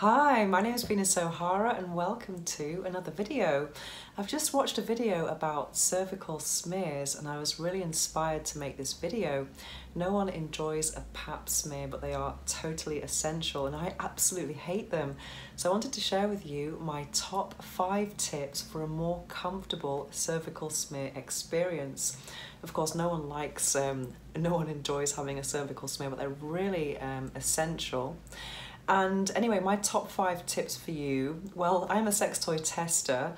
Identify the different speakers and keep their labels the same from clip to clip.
Speaker 1: Hi, my name is Venus O'Hara and welcome to another video. I've just watched a video about cervical smears and I was really inspired to make this video. No one enjoys a pap smear but they are totally essential and I absolutely hate them. So I wanted to share with you my top five tips for a more comfortable cervical smear experience. Of course, no one likes, um, no one enjoys having a cervical smear but they're really um, essential. And anyway, my top five tips for you. Well, I'm a sex toy tester,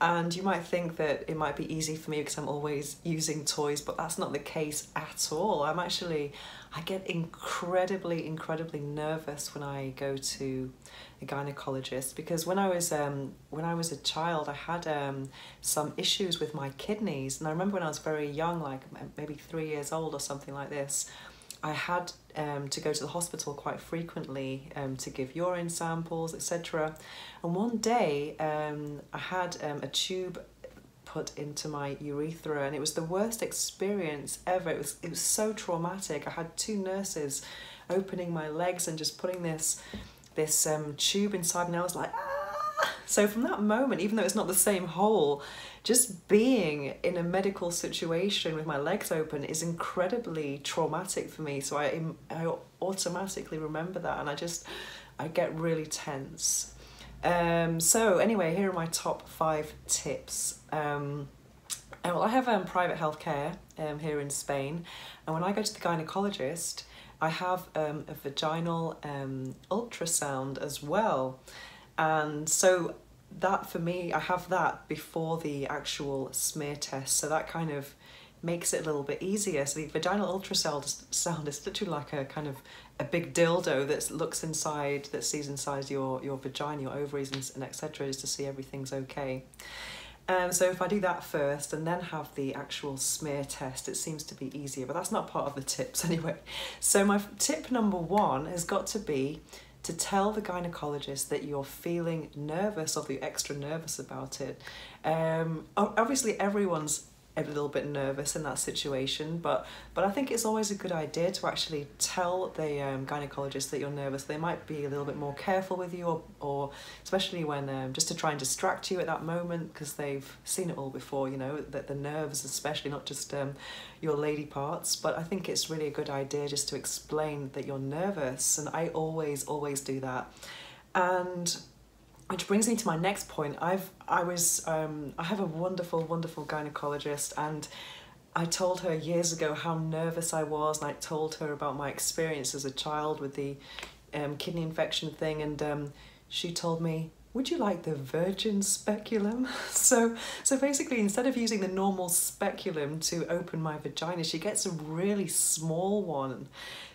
Speaker 1: and you might think that it might be easy for me because I'm always using toys, but that's not the case at all. I'm actually, I get incredibly, incredibly nervous when I go to a gynecologist because when I was um, when I was a child, I had um, some issues with my kidneys, and I remember when I was very young, like maybe three years old or something like this. I had um, to go to the hospital quite frequently um, to give urine samples, etc. And one day um, I had um, a tube put into my urethra and it was the worst experience ever. It was, it was so traumatic. I had two nurses opening my legs and just putting this, this um, tube inside and I was like, ah! So from that moment, even though it's not the same hole, just being in a medical situation with my legs open is incredibly traumatic for me. So I, I automatically remember that and I just, I get really tense. Um, so anyway, here are my top five tips. Um, well, I have um, private healthcare um, here in Spain, and when I go to the gynecologist, I have um, a vaginal um, ultrasound as well. And so that for me, I have that before the actual smear test. So that kind of makes it a little bit easier. So the vaginal ultrasound sound is literally like a kind of a big dildo that looks inside, that sees inside your, your vagina, your ovaries and, and etc. just to see everything's okay. Um, so if I do that first and then have the actual smear test, it seems to be easier, but that's not part of the tips anyway. So my tip number one has got to be to tell the gynecologist that you're feeling nervous or that you're extra nervous about it. Um, obviously, everyone's a little bit nervous in that situation, but but I think it's always a good idea to actually tell the um, gynecologist that you're nervous. They might be a little bit more careful with you, or, or especially when um, just to try and distract you at that moment because they've seen it all before. You know that the nerves, especially not just um, your lady parts. But I think it's really a good idea just to explain that you're nervous, and I always always do that, and which brings me to my next point. I've I was um, I have a wonderful wonderful gynecologist and I told her years ago how nervous I was and I told her about my experience as a child with the um, kidney infection thing and um, she told me would you like the virgin speculum? So, so basically, instead of using the normal speculum to open my vagina, she gets a really small one.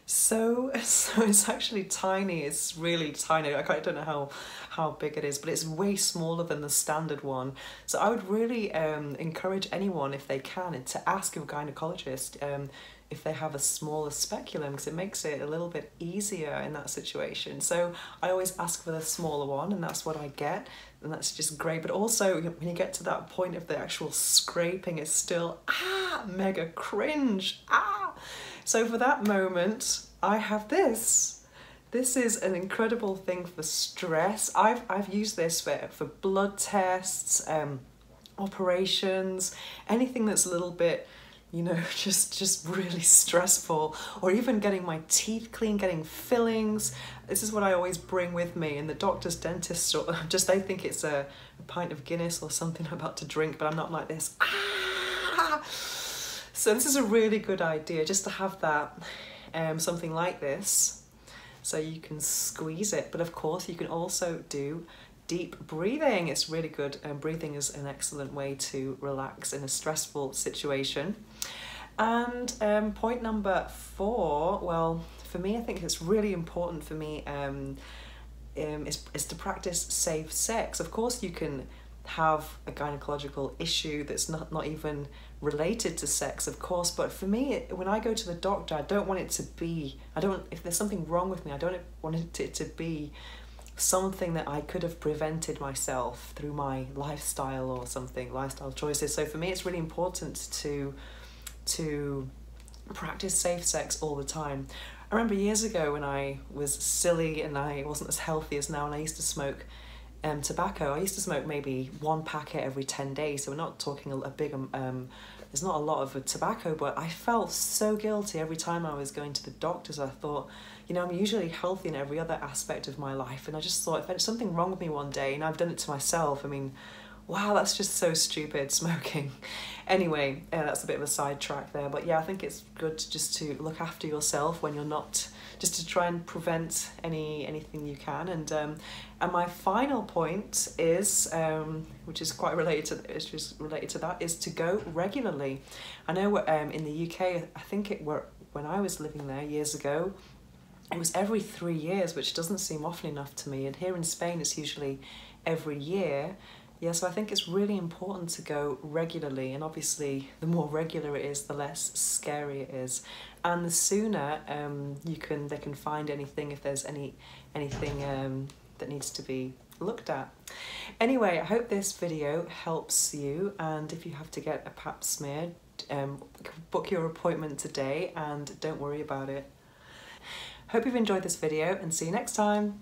Speaker 1: So, so it's actually tiny. It's really tiny. I don't know how how big it is, but it's way smaller than the standard one. So I would really um, encourage anyone, if they can, to ask a gynecologist um, if they have a smaller speculum because it makes it a little bit easier in that situation. So I always ask for the smaller one and that's what I get and that's just great. But also when you get to that point of the actual scraping, is still ah mega cringe ah. So for that moment, I have this. This is an incredible thing for stress. I've, I've used this for, for blood tests, um, operations, anything that's a little bit you know, just just really stressful, or even getting my teeth clean, getting fillings. This is what I always bring with me, and the doctors, dentists, or just they think it's a, a pint of Guinness or something I'm about to drink, but I'm not like this. Ah! So this is a really good idea, just to have that, um, something like this, so you can squeeze it. But of course, you can also do deep breathing. It's really good and breathing is an excellent way to relax in a stressful situation. And um, point number four, well, for me, I think it's really important for me um, um, is, is to practice safe sex. Of course, you can have a gynecological issue that's not, not even related to sex, of course, but for me, when I go to the doctor, I don't want it to be, I don't, if there's something wrong with me, I don't want it to be something that I could have prevented myself through my lifestyle or something, lifestyle choices. So for me, it's really important to to practice safe sex all the time. I remember years ago when I was silly and I wasn't as healthy as now and I used to smoke um, tobacco. I used to smoke maybe one packet every 10 days, so we're not talking a, a big, um, um, there's not a lot of tobacco, but I felt so guilty every time I was going to the doctors. I thought, you know, I'm usually healthy in every other aspect of my life, and I just thought if there's something wrong with me one day, and I've done it to myself, I mean, wow, that's just so stupid, smoking. Anyway, uh, that's a bit of a sidetrack there, but yeah, I think it's good just to look after yourself when you're not, just to try and prevent any anything you can. And um, and my final point is, um, which is quite related to, which is related to that, is to go regularly. I know um, in the UK, I think it were when I was living there years ago, it was every three years, which doesn't seem often enough to me. And here in Spain, it's usually every year. Yeah, so I think it's really important to go regularly, and obviously, the more regular it is, the less scary it is, and the sooner um, you can they can find anything if there's any anything um, that needs to be looked at. Anyway, I hope this video helps you, and if you have to get a pap smear, um, book your appointment today, and don't worry about it. Hope you've enjoyed this video, and see you next time.